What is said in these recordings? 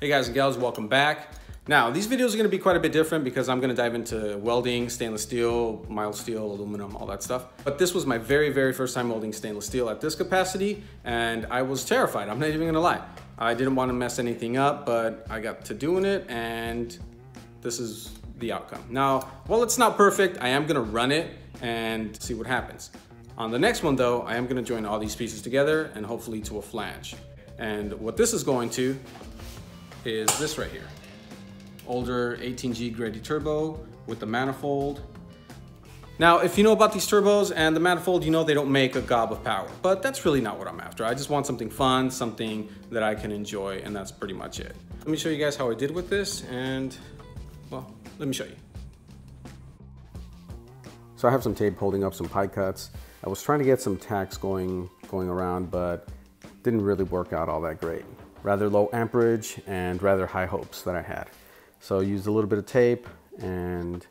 Hey guys and gals, welcome back. Now, these videos are gonna be quite a bit different because I'm gonna dive into welding, stainless steel, mild steel, aluminum, all that stuff. But this was my very, very first time welding stainless steel at this capacity, and I was terrified, I'm not even gonna lie. I didn't wanna mess anything up, but I got to doing it, and this is the outcome. Now, while it's not perfect, I am gonna run it and see what happens. On the next one though, I am gonna join all these pieces together and hopefully to a flange. And what this is going to is this right here. Older 18G Greddy turbo with the manifold. Now, if you know about these turbos and the manifold, you know they don't make a gob of power, but that's really not what I'm after. I just want something fun, something that I can enjoy, and that's pretty much it. Let me show you guys how I did with this, and well, let me show you. So I have some tape holding up some pie cuts. I was trying to get some tacks going, going around, but didn't really work out all that great. Rather low amperage and rather high hopes that I had. So I used a little bit of tape and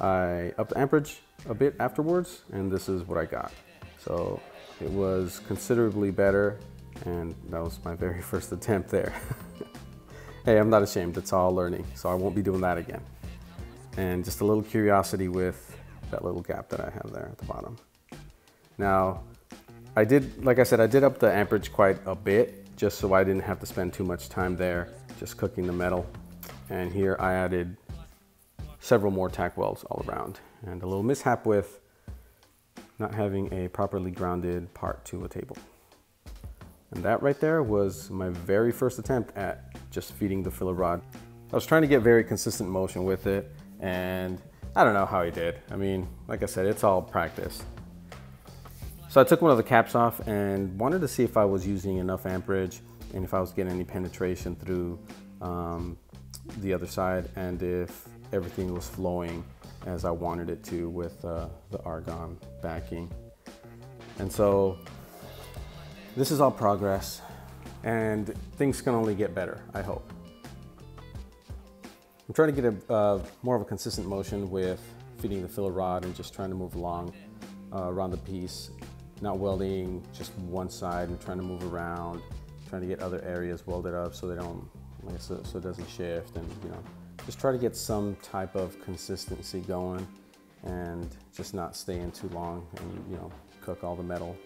I upped the amperage a bit afterwards and this is what I got. So it was considerably better and that was my very first attempt there. hey, I'm not ashamed, it's all learning, so I won't be doing that again. And just a little curiosity with that little gap that I have there at the bottom. Now, I did, like I said, I did up the amperage quite a bit just so I didn't have to spend too much time there just cooking the metal. And here I added several more tack welds all around and a little mishap with not having a properly grounded part to a table. And that right there was my very first attempt at just feeding the filler rod. I was trying to get very consistent motion with it and I don't know how he did. I mean, like I said, it's all practice. So I took one of the caps off and wanted to see if I was using enough amperage and if I was getting any penetration through um, the other side and if everything was flowing as I wanted it to with uh, the argon backing. And so this is all progress and things can only get better, I hope. I'm trying to get a uh, more of a consistent motion with feeding the filler rod and just trying to move along uh, around the piece not welding just one side and trying to move around, trying to get other areas welded up so they don't, like so, so it doesn't shift and you know, just try to get some type of consistency going and just not stay in too long and you know, cook all the metal.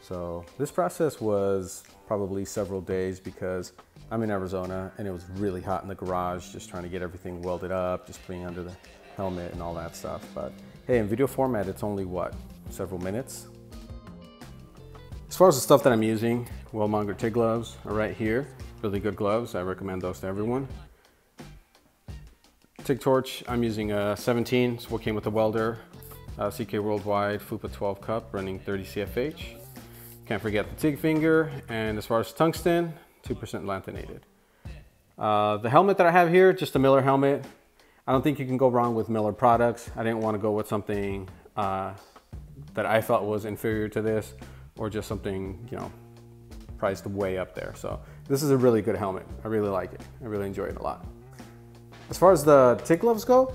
So this process was probably several days because I'm in Arizona and it was really hot in the garage, just trying to get everything welded up, just putting under the helmet and all that stuff. But hey, in video format, it's only what, several minutes? As far as the stuff that I'm using, Weldmonger TIG gloves are right here. Really good gloves, I recommend those to everyone. TIG torch, I'm using a 17, it's what came with the welder. Uh, CK Worldwide FUPA 12 cup running 30 CFH. Can't forget the TIG finger, and as far as tungsten, 2% lanthanated. Uh, the helmet that I have here, just a Miller helmet. I don't think you can go wrong with Miller products. I didn't want to go with something uh, that I felt was inferior to this or just something, you know, priced way up there. So this is a really good helmet. I really like it. I really enjoy it a lot. As far as the TIG gloves go,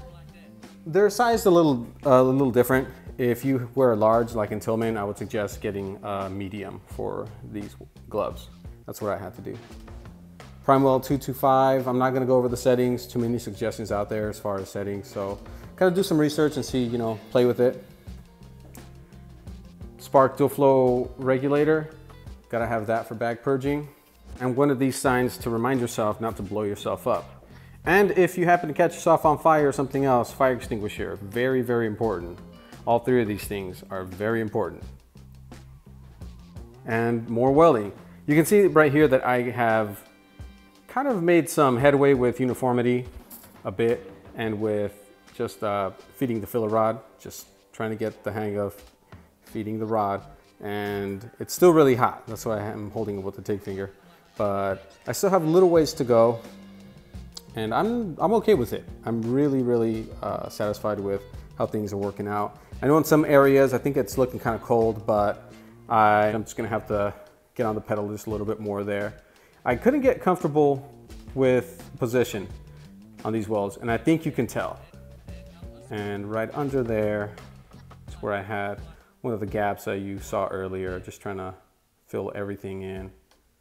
they're sized a little, uh, a little different. If you wear a large, like in Tillman, I would suggest getting a medium for these gloves. That's what I had to do. PrimeWeld 225, I'm not gonna go over the settings, too many suggestions out there as far as settings, so kind of do some research and see, you know, play with it. Spark dual flow regulator, gotta have that for back purging. And one of these signs to remind yourself not to blow yourself up. And if you happen to catch yourself on fire or something else, fire extinguisher, very, very important. All three of these things are very important. And more welding. You can see right here that I have kind of made some headway with uniformity a bit and with just uh, feeding the filler rod, just trying to get the hang of feeding the rod and it's still really hot. That's why I'm holding it with the TIG finger. But I still have a little ways to go and I'm, I'm okay with it. I'm really, really uh, satisfied with how things are working out. I know in some areas, I think it's looking kind of cold, but I, I'm just gonna have to get on the pedal just a little bit more there. I couldn't get comfortable with position on these welds, and I think you can tell. And right under there is where I had one of the gaps that you saw earlier, just trying to fill everything in.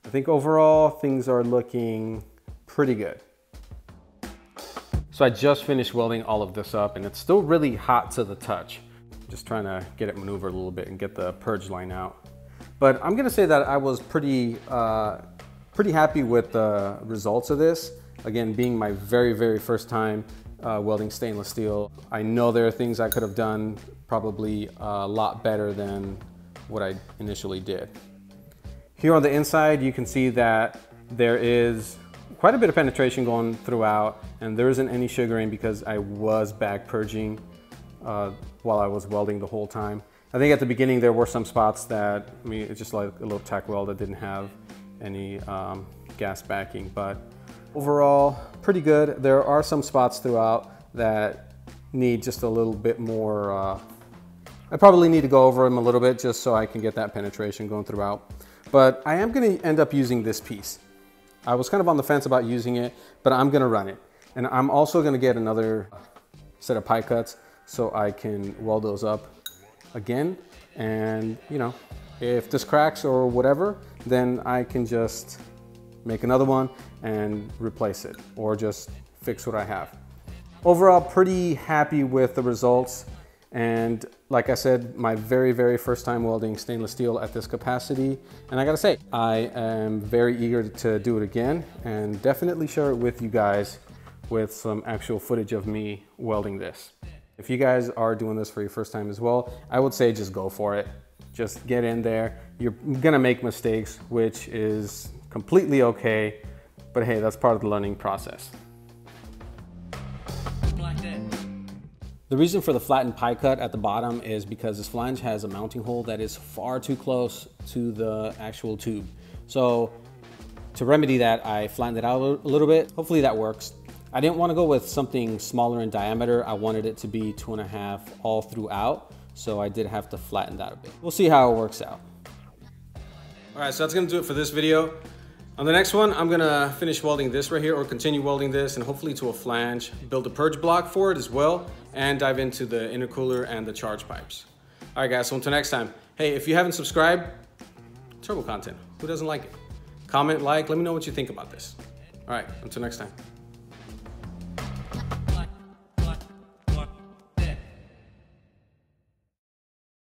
I think overall things are looking pretty good. So I just finished welding all of this up and it's still really hot to the touch. Just trying to get it maneuvered a little bit and get the purge line out. But I'm gonna say that I was pretty, uh, pretty happy with the results of this. Again, being my very, very first time uh, welding stainless steel. I know there are things I could have done probably a lot better than what I initially did. Here on the inside, you can see that there is quite a bit of penetration going throughout and there isn't any sugaring because I was back purging uh, while I was welding the whole time. I think at the beginning there were some spots that, I mean, it's just like a little tack weld that didn't have any um, gas backing, but overall, pretty good. There are some spots throughout that need just a little bit more, uh, I probably need to go over them a little bit just so I can get that penetration going throughout. But I am gonna end up using this piece. I was kind of on the fence about using it, but I'm gonna run it. And I'm also gonna get another set of pie cuts so I can weld those up again. And you know, if this cracks or whatever, then I can just make another one and replace it or just fix what I have. Overall, pretty happy with the results. And like I said, my very, very first time welding stainless steel at this capacity. And I gotta say, I am very eager to do it again and definitely share it with you guys with some actual footage of me welding this. If you guys are doing this for your first time as well, I would say just go for it. Just get in there. You're gonna make mistakes, which is completely okay, but hey, that's part of the learning process. The reason for the flattened pie cut at the bottom is because this flange has a mounting hole that is far too close to the actual tube. So to remedy that, I flattened it out a little bit. Hopefully that works. I didn't want to go with something smaller in diameter. I wanted it to be two and a half all throughout. So I did have to flatten that a bit. We'll see how it works out. All right, so that's gonna do it for this video. On the next one, I'm gonna finish welding this right here or continue welding this and hopefully to a flange, build a purge block for it as well, and dive into the intercooler and the charge pipes. All right guys, so until next time. Hey, if you haven't subscribed, turbo content, who doesn't like it? Comment, like, let me know what you think about this. All right, until next time.